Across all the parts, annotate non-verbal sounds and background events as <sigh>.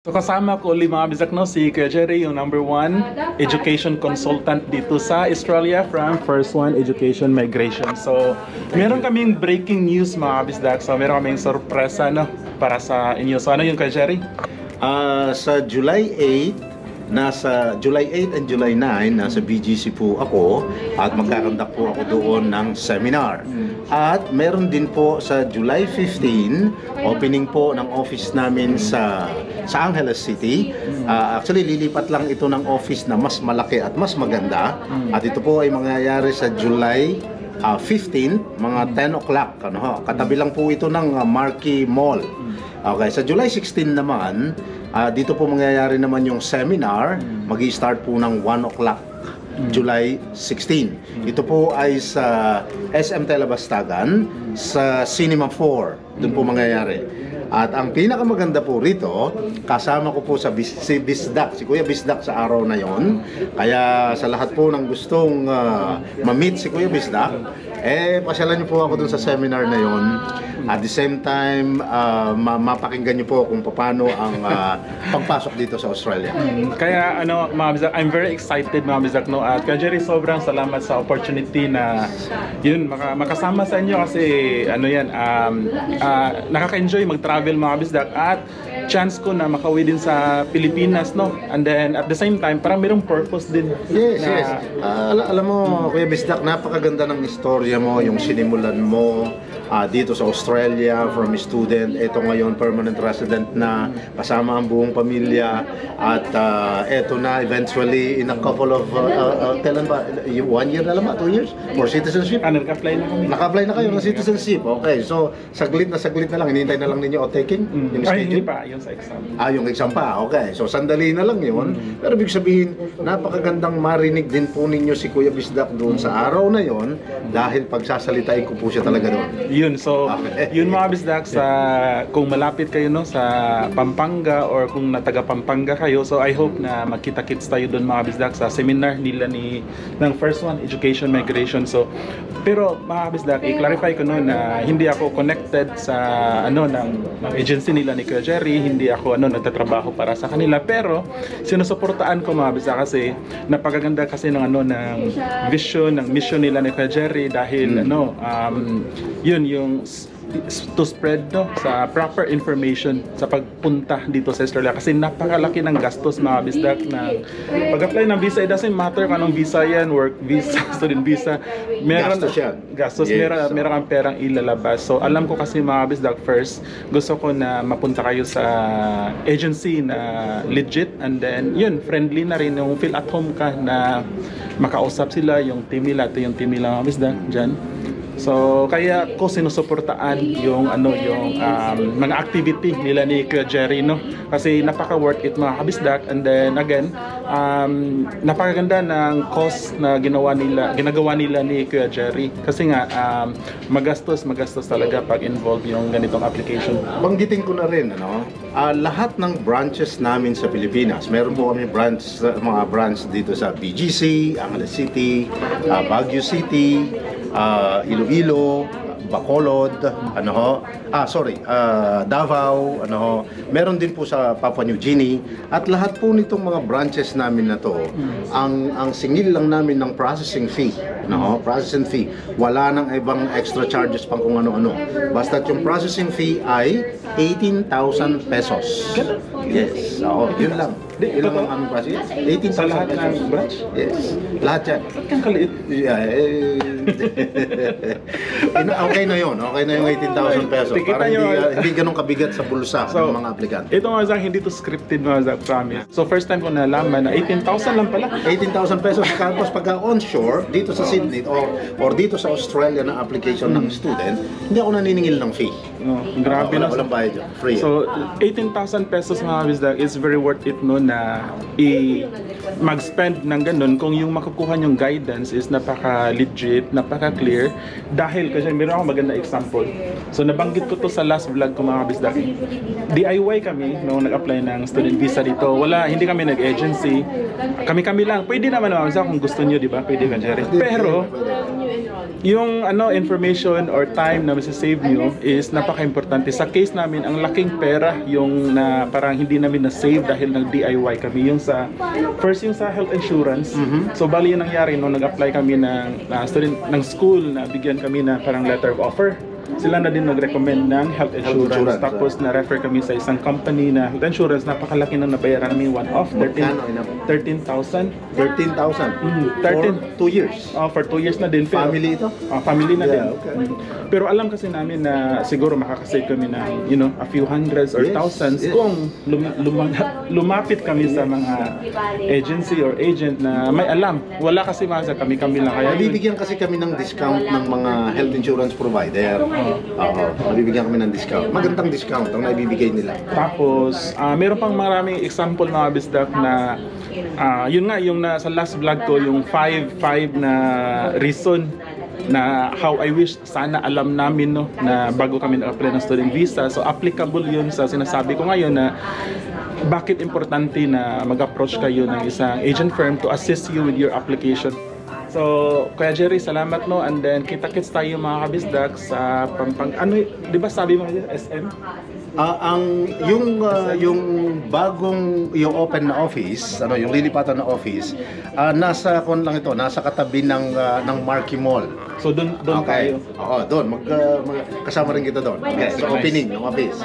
So kasama ko ulit mga bisak no, si Kuya Jerry, yung number one education consultant dito sa Australia from First One Education Migration. So meron kaming breaking news mga bisdak. So meron kaming sorpresa no, para sa inyo. So ano yung Kuya Jerry? Ah, sa July 8, nasa July 8 and July 9, nasa BGC po ako at magkakandak po ako doon ng seminar. At meron din po sa July 15, opening po ng office namin sa sa Angeles City. Ah, actually, lilipat lang ito ng office na mas malaki at mas maganda. At ito po ay mangyayari sa July ah, 15, mga 10 o'clock. Ano, ho. katabi lang po ito ng ah, Marquee Mall. Okay, sa July 16 naman, ah, dito po mangyayari naman yung seminar. magi start po ng 1 o'clock. July 16. Ito po ay sa SM Telebastagan sa Cinema 4. Doon po mangyayari. At ang pinakamaganda po rito, kasama ko po sa bis, si Bisdak, si Kuya Bisdak sa araw na yon. Kaya sa lahat po ng gustong ah, ma-meet si Kuya Bisdak, eh pasyalan niyo po ako dun sa seminar na yon. At the same time, ah, ma- mapakinggan niyo po kung paano ang ah, pagpasok dito sa Australia. Kaya ano mga bisak, I'm very excited mga bisak no. At Kuya Jerry, sobrang salamat sa opportunity na yun, maka, makasama sa inyo kasi ano yan, um, ah, nakaka-enjoy mag-travel mga bisdak at chance ko na makauwi din sa Pilipinas no. And then at the same time, parang mayroong purpose din. Yes, na- yes. Ah, ala- alam mo, Kuya Bisdak, napakaganda ng istorya mo, yung sinimulan mo ah, dito sa Australia from student, ito ngayon permanent resident na, kasama ang buong pamilya, at ah, eto na eventually in a couple of, uh, uh, uh, kailan ba, yung one year na lang ba, two years? For citizenship? Ah, nag-apply na kami. Naka-apply na kayo ng citizenship. Okay, so saglit na saglit na lang, hinihintay na lang ninyo o taking yung Ay, hindi pa, yun sa exam. Ah, yung exam pa. Okay. So, sandali na lang yun. Pero ibig sabihin, napakagandang marinig din po ninyo si Kuya Bisdak doon sa araw na yon dahil pagsasalitain ko po siya talaga doon. Yun, so Okay. yun mga bisdak sa kung malapit kayo no sa Pampanga or kung nataga Pampanga kayo, so I hope na magkita-kits tayo doon mga bisdak sa seminar nila ni ng first one education migration. So pero mga bisdak, i-clarify ko no na hindi ako connected sa ano ng, ng agency nila ni Kuya Jerry, hindi ako ano nagtatrabaho para sa kanila, pero sinusuportaan ko mga bisdak kasi napakaganda kasi ng ano ng vision ng mission nila ni Kuya Jerry dahil ano um, yun yung to spread no sa proper information sa pagpunta dito sa Australia. Kasi napakalaki ng gastos mga bisdak na pag-apply ng visa it doesn't matter kung anong visa yan work visa <laughs> student visa. Meron Gastos yan. gastos. Yes, meron meron kang perang ilalabas. So alam ko kasi mga bisdak first gusto ko na mapunta kayo sa agency na legit. And then yun friendly na rin. Yung feel at home ka na makausap sila yung team nila ito yung team nila mga bisdak dyan So kaya ko sinusuportaan yung ano yung um, mga activity nila ni Kuya Jerry no? Kasi napaka worth it mga kabisdak. And then again um, napakaganda ng cost na ginawa nila ginagawa nila ni Kuya Jerry. Kasi nga um, magastos magastos talaga pag involved yung ganitong application. Banggitin ko na rin, ano, ah, lahat ng branches namin sa Pilipinas, meron po kami branch, mga branch dito sa BGC, Angeles City, ah, Baguio City, ah, Iloilo, Bacolod, ano ho, ah sorry, ah, Davao, ano ho, meron din po sa Papua New Guinea at lahat po nitong mga branches namin na to, ang ang singil lang namin ng processing fee, ano ho, processing fee, wala nang ibang extra charges pang kung ano-ano. Basta yung processing fee ay 18,000 pesos. Yes, oo, yun lang. Di, Yun lang totoo? ang aming. Sa 18,000 lahat ng pesos. branch? Yes, lahat yan. Ang kaliit. Yeah, eh, <laughs> ina- okay na yun. Okay na yung 18,000 pesos. Tikita Para hindi, nyo, uh, hindi ganun kabigat sa bulsa So, ng mga aplikante. Ito mga Zach, hindi to scripted mga Zach, promise. So first time ko nalaman na 18,000 lang pala. 18,000 pesos tapos pagka onshore dito sa Sydney or or dito sa Australia na application ng student, hindi ako naniningil ng fee. No, grabe Wala, na. walang bayad yun. Free. So, 18,000 pesos mga bisdak is very worth it no na i mag-spend ng ganun kung yung makukuha yung guidance is napaka-legit, napaka-clear dahil kasi meron akong maganda example. So, nabanggit ko to sa last vlog ko mga bisdak. DIY kami nung nag-apply ng student visa dito. Wala, hindi kami nag-agency. Kami-kami lang. Pwede naman mga kung gusto niyo, di ba? Pwede ka, Jerry. Pero, yung ano information or time na save nyo is napaka-importante. Sa case namin, ang laking pera yung na parang hindi namin na-save dahil nag-DIY kami. Yung sa, first yung sa health insurance. So bali yung nangyari nung nag-apply kami ng uh, student ng school na bigyan kami na parang letter of offer. Sila na din nag-recommend ng health insurance. insurance, Tapos na-refer kami sa isang company na health insurance. Napakalaki na nabayaran namin one-off. 13 Magkano ina- 13,000. 13,000. Mm, For 13. 2 years. Oh, for 2 years na din. Pero- Family ito? Ah, family na din. Yeah, okay. Pero alam kasi namin na siguro makakasave kami ng, you know, a few hundreds or Yes, thousands yes. kung lum- luma- <laughs> lumapit kami sa mga agency or agent na may alam. Wala kasi masa kami-kami lang. Kaya yun. Nabibigyan kasi kami ng discount ng mga health insurance provider. Oo, nabibigyan kami ng discount. Magandang discount ang naibibigay nila. Tapos, ah, meron pang maraming example mga bisdak na ah, yun nga, yung na, sa last vlog ko, yung 5-5 na reason na how I wish sana alam namin no na bago kami nag-apply ng student visa so applicable yun sa sinasabi ko ngayon na bakit importante na mag-approach kayo ng isang agent firm to assist you with your application So, Kuya Jerry, salamat no. And then, kita-kits tayo mga kabisdak sa Pampang... Ano, di ba sabi mo ngayon, SM? Ah, ang yung ah, yung bagong yung open na office, ano yung lilipatan na office, ah, nasa kon lang ito, nasa katabi ng ah, ng Marquee Mall. So, doon doon tayo. Oo, doon mag, ah, mag- kasama rin kita doon. Sa Nice. opening ng office.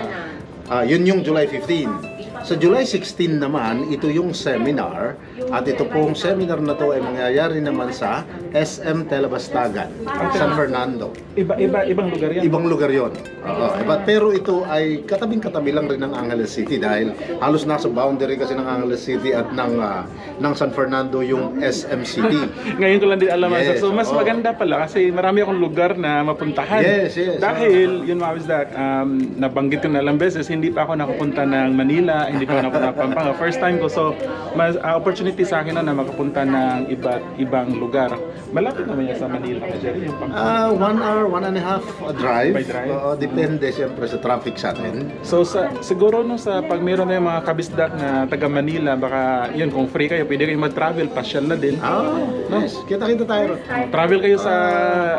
Ah, yun yung July 15. Sa July 16 naman, ito yung seminar at ito pong seminar na to ay mangyayari naman sa SM Telebastagan, San Fernando. Iba, iba, ibang lugar yan. Ibang lugar yon. Oo, iba. Pero ito ay katabing-katabi lang rin ng Angeles City dahil halos nasa boundary kasi ng Angeles City at ng ah, ng San Fernando yung SM City. <laughs> Ngayon ko lang din alam. Yes, so, mas oo. maganda pala kasi marami akong lugar na mapuntahan. Yes, yes, Dahil, yun mga bisdak, um, nabanggit ko na lang beses, hindi pa ako nakapunta ng Manila, hindi pa ako nakapunta ng Pampanga. First time ko. So, mas ah, opportunity sa akin na, na makapunta ng iba't ibang lugar. Malapit naman yan sa Manila. Jerry, yung Pampanga. Ah, one hour, one and a half uh, drive. By drive? Oo, depende siyempre sa traffic sa atin. So sa siguro no sa pag meron na yung mga kabisdak na taga Manila baka yun kung free kayo pwede kayo mag-travel pasyal na din. Ah, yes. Kita-kita tayo. Travel kayo sa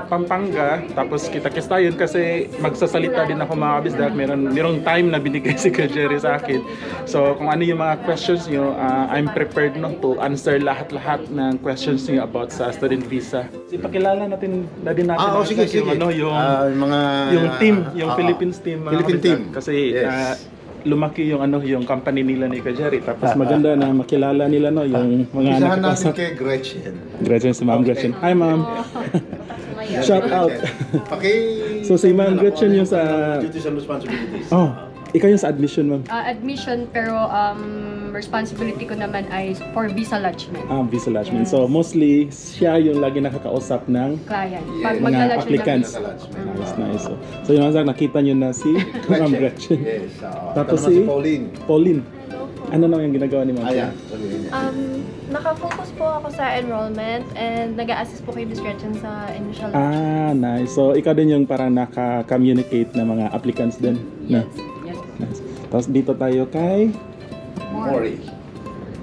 Pampanga, tapos kita-kits tayo yun kasi magsasalita din ako mga kabisdak. Meron, merong time na binigay <laughs> si Kuya Jerry sa akin. So kung ano yung mga questions nyo, ah, I'm prepared no, to answer lahat-lahat ng questions nyo about sa student visa. Ipakilala natin na din natin Ah, oh, sige, sige. yung, ano, yung, Ah, yung mga yung team, yung Ah, ah. Philippines team. Philippine team. Kasi Yes. ah, lumaki yung ano yung company nila ni Kajari tapos maganda na makilala nila no yung mga Isahan natin nakapasok kay Gretchen. Gretchen si Ma'am Okay. Gretchen hi Ma'am <laughs> shout out Okay. So, si Ma'am Gretchen yung sa- Duties and responsibilities. oh ikaw yung sa admission ma'am Uh, admission pero um, responsibility ko naman ay for visa lodgement. ah visa lodgement so mostly siya yung lagi nakakausap ng Client. Yeah. Pag mga applicants nice nice so, so yun ang nakita nyo na si <laughs> Ma'am Gretchen Yes. oo. Tapos si- Pauline. Pauline ano naman yung ginagawa ni Ma'am Ayan. niya. Um, nakafocus po ako sa enrollment and nag-a-assist po kay Miss Gretchen sa initial Ah, nice. So, ikaw din yung parang naka-communicate na mga applicants din. Na? Nice. Tapos dito tayo kay... Mori.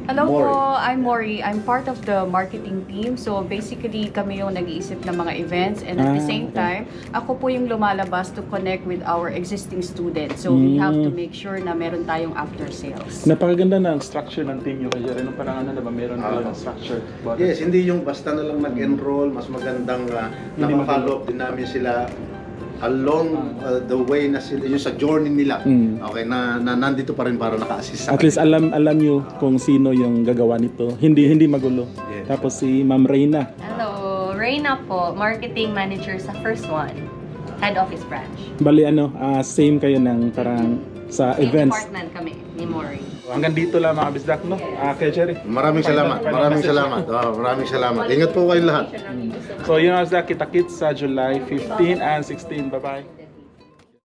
Hello Mori. po, I'm Mori. I'm part of the marketing team. So basically, kami yung nag-iisip ng mga events and at the Ah, same okay. time, ako po yung lumalabas to connect with our existing students. So we have to Mm. make sure na meron tayong after sales. Napakaganda na ang structure ng team nyo kay Jerry. Nung parang ano na ba, meron Ah. kayong structure. Yes, hindi yung basta na lang nag-enroll, mas magandang uh, Hindi nakaka-follow up din namin sila along uh, the way na sila, yung sa journey nila. Mm. Okay, na, na nandito pa rin para naka-assist sa At least alam alam nyo kung sino yung gagawa nito. Hindi hindi magulo. Yes. Tapos si Ma'am Reyna. Hello, Reyna po, marketing manager sa First One, head office branch. Bali ano, ah, same kayo ng parang sa Same events. department kami ni Maury. Hanggang dito lang mga bisdak, no? Ah, kay Jerry. Maraming salamat. Maraming salamat. Oh, maraming salamat. Ingat po kayong lahat. So yun mga bisdak, kita-kits sa July 15 and 16. Bye-bye.